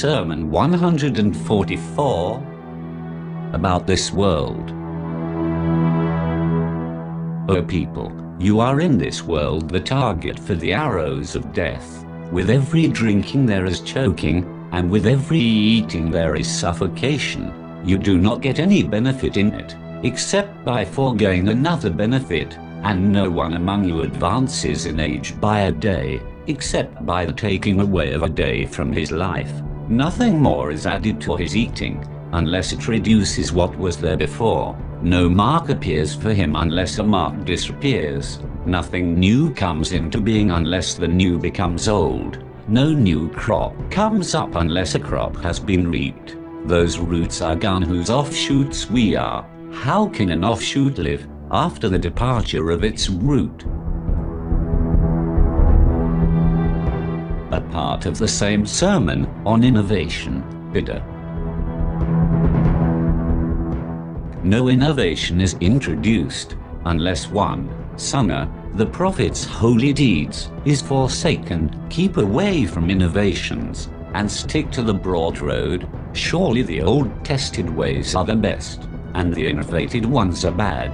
Sermon 144 About this world. O people, you are in this world the target for the arrows of death. With every drinking there is choking, and with every eating there is suffocation. You do not get any benefit in it, except by foregoing another benefit, and no one among you advances in age by a day, except by the taking away of a day from his life. Nothing more is added to his eating, unless it reduces what was there before. No mark appears for him unless a mark disappears. Nothing new comes into being unless the new becomes old. No new crop comes up unless a crop has been reaped. Those roots are gone whose offshoots we are. How can an offshoot live after the departure of its root? Part of the same sermon on innovation, bid'ah. No innovation is introduced unless one, sunnah, the prophet's holy deeds, is forsaken. Keep away from innovations and stick to the broad road. Surely the old tested ways are the best, and the innovated ones are bad.